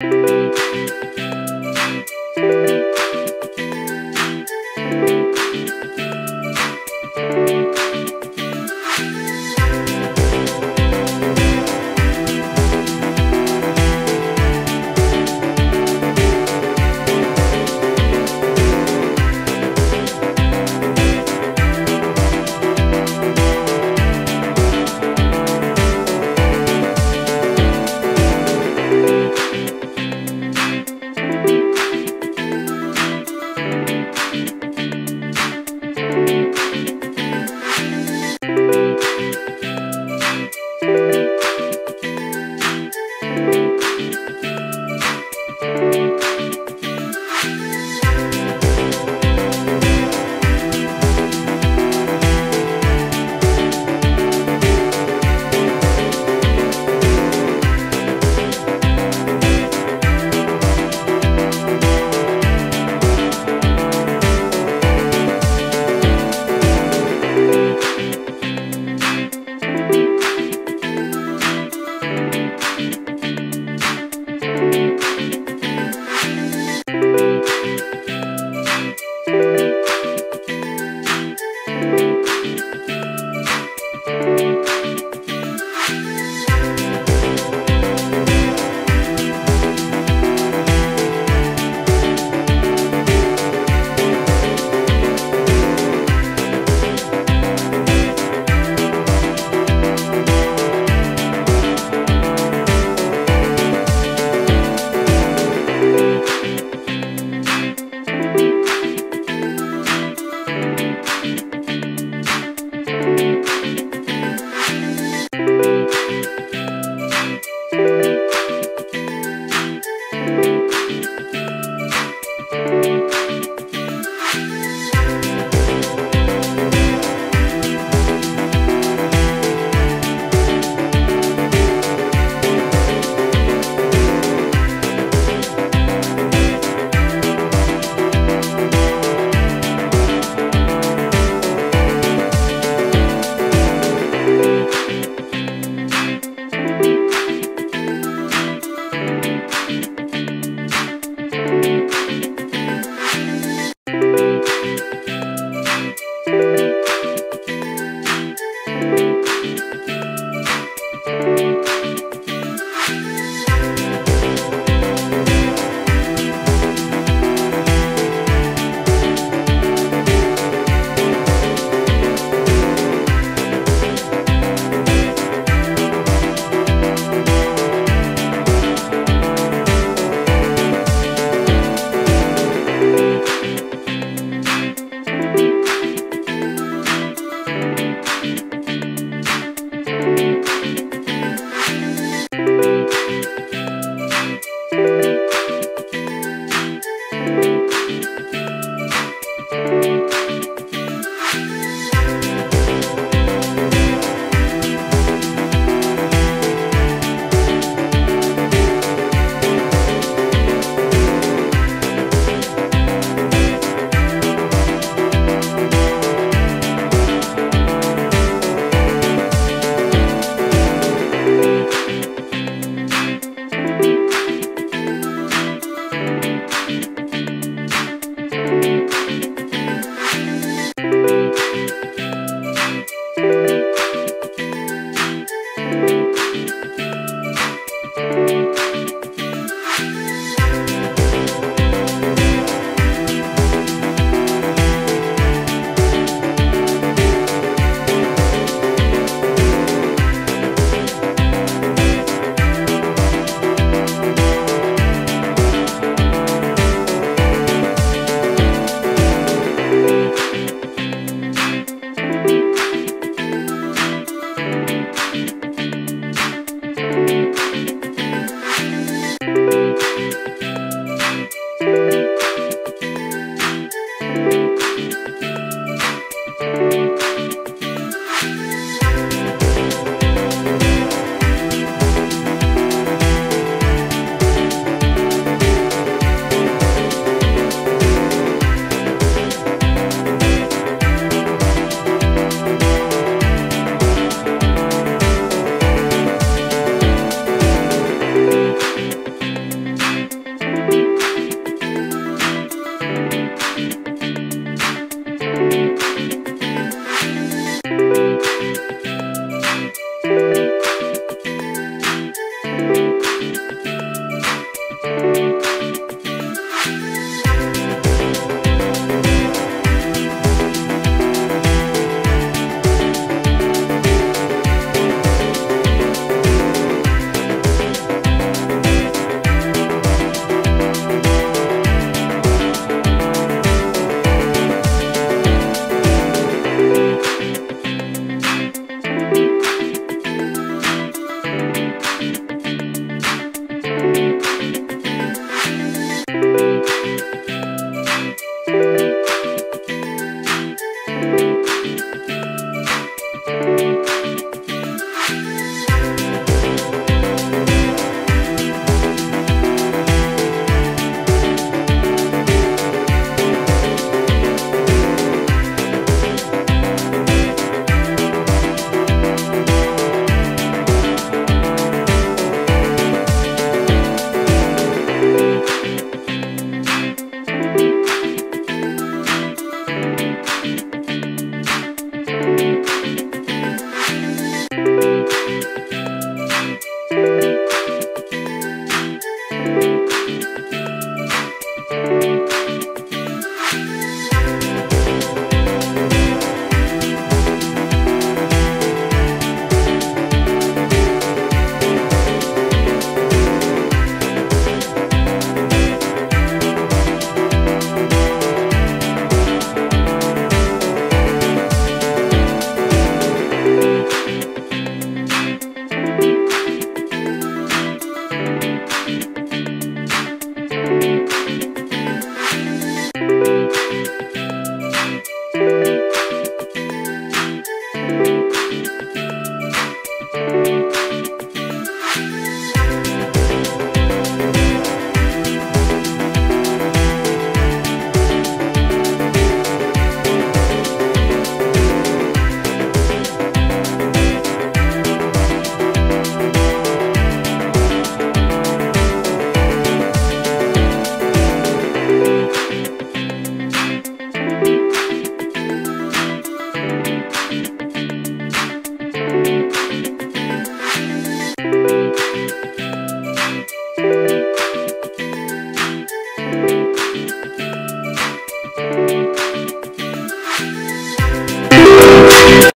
Thank you. Bye.